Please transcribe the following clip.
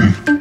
Mm-hmm.